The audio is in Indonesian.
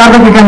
Su Riccardo che